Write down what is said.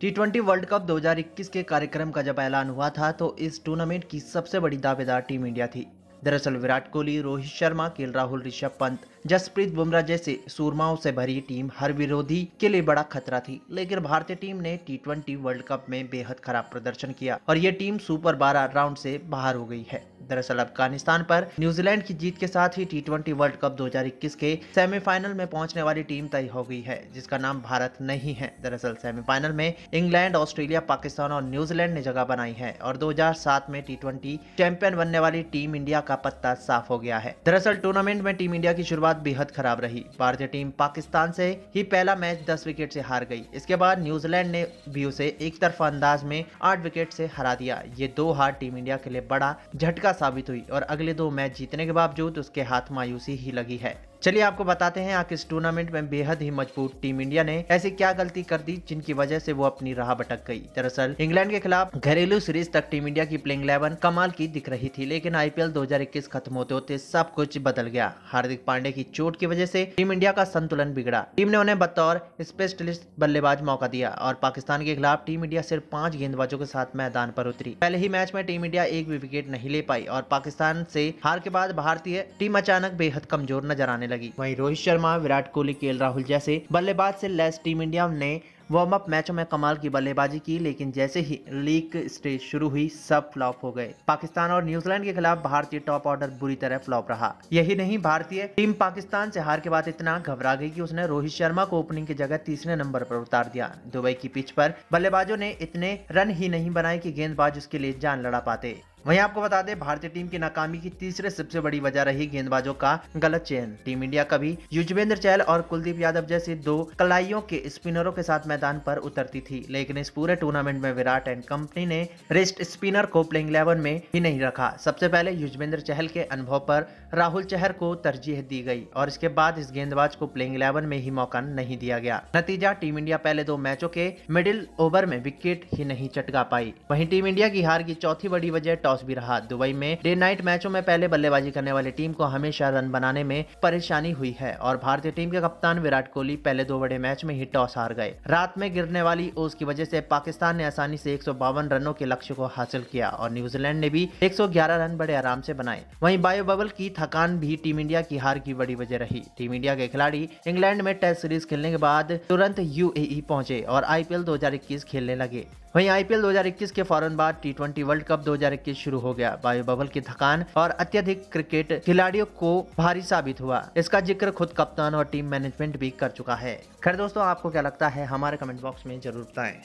T twenty world cup 2021 के कार्यक्रम का जब ऐलान हुआ था तो इस टूर्नामेंट की सबसे बड़ी दावेदार टीम इंडिया थी। दरअसल विराट कोहली, रोहित शर्मा के राहुल, ऋषभ पंत जसप्रीत बुमराह जैसे सूरमाओं से भरी टीम हर विरोधी के लिए बड़ा खतरा थी, लेकिन भारतीय टीम ने टी वर्ल्ड कप में बेहद खराब प्रदर्शन किया और ये टीम सुपर बारह राउंड से बाहर हो गई है। दरअसल अफ़गानिस्तान पर न्यूजीलैंड की जीत के साथ ही टी वर्ल्ड कप 2021 के सेमीफाइनल में पहुँचने वाली टीम तय हो गई है, जिसका नाम भारत नहीं है। दरअसल सेमीफाइनल में इंग्लैंड, ऑस्ट्रेलिया, पाकिस्तान और न्यूजीलैंड ने जगह बनाई है और 2007 में टी चैंपियन बनने वाली टीम इंडिया का पत्ता साफ़ हो गया है। दरअसल टूर्नामेंट में टीम इंडिया की शुरुआत बेहद खराब रही। भारतीय टीम पाकिस्तान से ही पहला मैच दस विकेट से हार गई। इसके बाद न्यूजीलैंड ने भी उसे एक तरफा अंदाज में 8 विकेट से हरा दिया। ये दो हार टीम इंडिया के लिए बड़ा झटका साबित हुई और अगले दो मैच जीतने के बावजूद उसके हाथ मायूसी ही लगी है। चलिए आपको बताते हैं, आखिर इस टूर्नामेंट में बेहद ही मज़बूत टीम इंडिया ने ऐसी क्या गलती कर दी जिनकी वजह से वो अपनी राह भटक गई। दरअसल इंग्लैंड के खिलाफ घरेलू सीरीज़ तक टीम इंडिया की प्लेइंग इलेवन कमाल की दिख रही थी, लेकिन आईपीएल 2021 खत्म होते होते सब कुछ बदल गया। हार्दिक पांडे की चोट की वजह से टीम इंडिया का संतुलन बिगड़ा। टीम ने उन्हें बतौर स्पेशलिस्ट बल्लेबाज मौका दिया और पाकिस्तान के खिलाफ टीम इंडिया सिर्फ़ पाँच गेंदबाजों के साथ मैदान पर उतरी। पहले ही मैच में टीम इंडिया एक भी विकेट नहीं ले पाई और पाकिस्तान से हार के बाद भारतीय टीम अचानक बेहद कमज़ोर नज़र आने लगी। वहीं रोहित शर्मा, विराट कोहली, के राहुल जैसे बल्लेबाज से लेस टीम इंडिया ने वार्म अप मैचों में कमाल की बल्लेबाजी की, लेकिन जैसे ही लीग स्टेज शुरू हुई, सब फ्लॉप हो गए। पाकिस्तान और न्यूजीलैंड के खिलाफ भारतीय टॉप ऑर्डर बुरी तरह फ्लॉप रहा। यही नहीं, भारतीय टीम पाकिस्तान से हार के बाद इतना घबरा गई कि उसने रोहित शर्मा को ओपनिंग की जगह तीसरे नंबर पर उतार दिया। दुबई की पिच पर बल्लेबाजों ने इतने रन ही नहीं बनाए की गेंदबाज उसके लिए जान लड़ा पाते। वहीं आपको बता दें, भारतीय टीम की नाकामी की तीसरे सबसे बड़ी वजह रही गेंदबाजों का गलत चयन। टीम इंडिया कभी युजवेंद्र चहल और कुलदीप यादव जैसे दो कलाइयों के स्पिनरों के साथ मैदान पर उतरती थी, लेकिन इस पूरे टूर्नामेंट में विराट एंड कंपनी ने रेस्ट स्पिनर को प्लेइंग इलेवन में ही नहीं रखा। सबसे पहले युजवेंद्र चहल के अनुभव पर राहुल चहर को तरजीह दी गई और इसके बाद इस गेंदबाज को प्लेइंग इलेवन में ही मौका नहीं दिया गया। नतीजा टीम इंडिया पहले दो मैचों के मिडिल ओवर में विकेट ही नहीं चटका पाई। वहीं टीम इंडिया की हार की चौथी बड़ी वजह टॉस टॉस भी रहा। दुबई में डे नाइट मैचों में पहले बल्लेबाजी करने वाली टीम को हमेशा रन बनाने में परेशानी हुई है और भारतीय टीम के कप्तान विराट कोहली पहले दो बड़े मैच में ही टॉस हार गए। रात में गिरने वाली ओस की वजह से पाकिस्तान ने आसानी से एक सौ बावन रनों के लक्ष्य को हासिल किया और न्यूजीलैंड ने भी 111 रन बड़े आराम से बनाए। वहीं बायो बबल की थकान भी टीम इंडिया की हार की बड़ी वजह रही। टीम इंडिया के खिलाड़ी इंग्लैंड में टेस्ट सीरीज़ खेलने के बाद तुरंत यूएई पहुँचे और आईपीएल 2021 खेलने लगे। वहीं आईपीएल 2021 के फ़ौरन बाद टी वर्ल्ड कप 2021 शुरू हो गया। वायु बबल की थकान और अत्यधिक क्रिकेट खिलाड़ियों को भारी साबित हुआ। इसका ज़िक्र खुद कप्तान और टीम मैनेजमेंट भी कर चुका है। खैर दोस्तों, आपको क्या लगता है? हमारे कमेंट बॉक्स में ज़रूर बताएँ।